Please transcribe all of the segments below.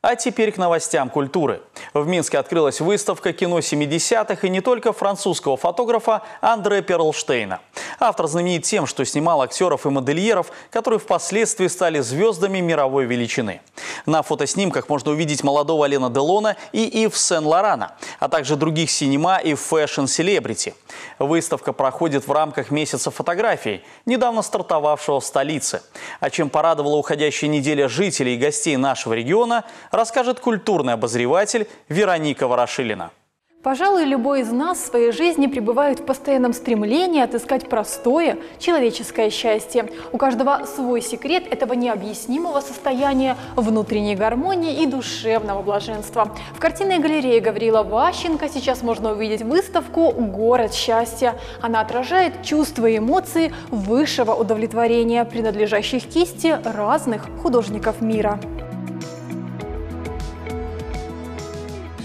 А теперь к новостям культуры. В Минске открылась выставка кино 70-х и не только французского фотографа Андре Перлштейна. Автор знаменит тем, что снимал актеров и модельеров, которые впоследствии стали звездами мировой величины. На фотоснимках можно увидеть молодого Алена Делона и Ив Сен-Лорана, а также других синема и fashion-селебрити. Выставка проходит в рамках месяца фотографий, недавно стартовавшего в столице. А чем порадовала уходящая неделя жителей и гостей нашего региона – расскажет культурный обозреватель Вероника Ворошилина. Пожалуй, любой из нас в своей жизни пребывает в постоянном стремлении отыскать простое человеческое счастье. У каждого свой секрет этого необъяснимого состояния внутренней гармонии и душевного блаженства. В картинной галерее Гаврила Ващенко сейчас можно увидеть выставку «Город счастья». Она отражает чувства и эмоции высшего удовлетворения, принадлежащих кисти разных художников мира.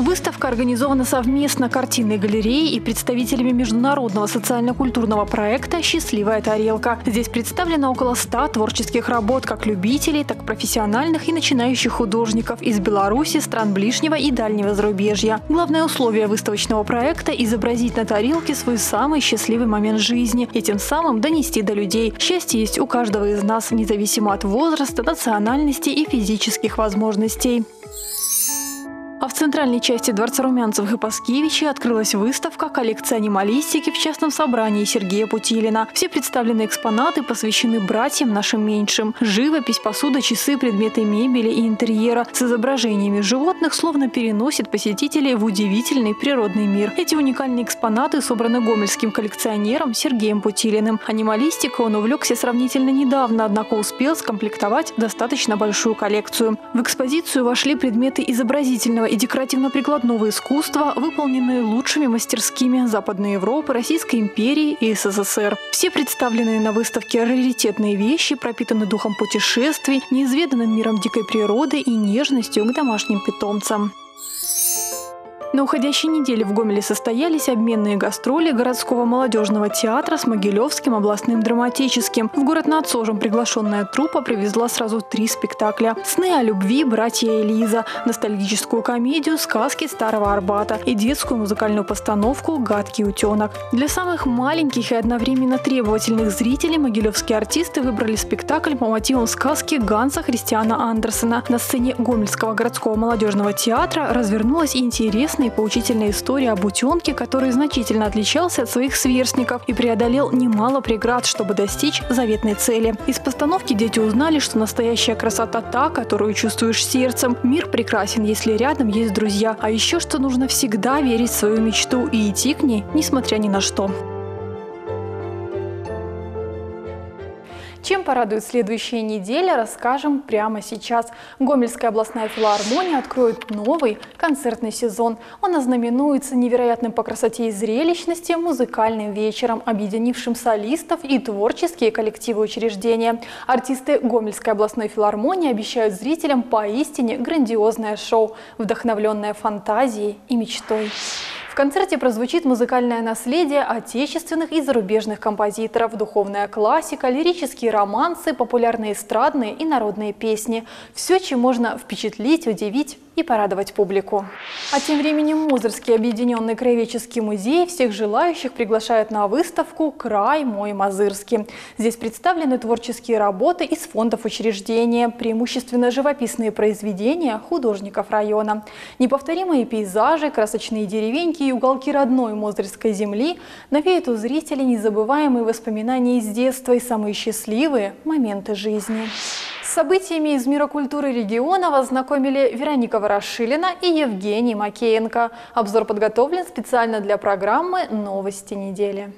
Выставка организована совместно картинной галереей и представителями международного социально-культурного проекта «Счастливая тарелка». Здесь представлено около 100 творческих работ как любителей, так и профессиональных и начинающих художников из Беларуси, стран ближнего и дальнего зарубежья. Главное условие выставочного проекта – изобразить на тарелке свой самый счастливый момент жизни и тем самым донести до людей. Счастье есть у каждого из нас, независимо от возраста, национальности и физических возможностей. А в центральной части Дворца Румянцевых и Паскевичей открылась выставка коллекции анималистики в частном собрании Сергея Путилина. Все представленные экспонаты посвящены братьям нашим меньшим. Живопись, посуда, часы, предметы мебели и интерьера с изображениями животных словно переносит посетителей в удивительный природный мир. Эти уникальные экспонаты собраны гомельским коллекционером Сергеем Путилиным. Анималистикой он увлекся сравнительно недавно, однако успел скомплектовать достаточно большую коллекцию. В экспозицию вошли предметы изобразительного и декоративно-прикладного искусства, выполненные лучшими мастерскими Западной Европы, Российской империи и СССР. Все представленные на выставке раритетные вещи пропитаны духом путешествий, неизведанным миром дикой природы и нежностью к домашним питомцам. На уходящей неделе в Гомеле состоялись обменные гастроли городского молодежного театра с Могилевским областным драматическим. В город над Сожем приглашенная труппа привезла сразу три спектакля. «Сны о любви. Братья Элиза», ностальгическую комедию «Сказки Старого Арбата» и детскую музыкальную постановку «Гадкий утенок». Для самых маленьких и одновременно требовательных зрителей могилевские артисты выбрали спектакль по мотивам сказки Ганса Христиана Андерсена. На сцене Гомельского городского молодежного театра развернулась интересная интересная и поучительная история об утенке, который значительно отличался от своих сверстников и преодолел немало преград, чтобы достичь заветной цели. Из постановки дети узнали, что настоящая красота та, которую чувствуешь сердцем. Мир прекрасен, если рядом есть друзья. А еще, что нужно всегда верить в свою мечту и идти к ней, несмотря ни на что. Чем порадует следующая неделя, расскажем прямо сейчас. Гомельская областная филармония откроет новый концертный сезон. Он ознаменуется невероятным по красоте и зрелищности музыкальным вечером, объединившим солистов и творческие коллективы учреждения. Артисты Гомельской областной филармонии обещают зрителям поистине грандиозное шоу, вдохновленное фантазией и мечтой. В концерте прозвучит музыкальное наследие отечественных и зарубежных композиторов, духовная классика, лирические романсы, популярные эстрадные и народные песни. Все, чем можно впечатлить, удивить и порадовать публику. А тем временем Музырский объединенный краеведческий музей всех желающих приглашает на выставку «Край мой Мазырский». Здесь представлены творческие работы из фондов учреждения, преимущественно живописные произведения художников района. Неповторимые пейзажи, красочные деревеньки и уголки родной Мозырской земли навеют у зрителей незабываемые воспоминания из детства и самые счастливые моменты жизни. Событиями из мира культуры региона вас знакомили Вероника Ворошилина и Евгений Макеенко. Обзор подготовлен специально для программы «Новости недели».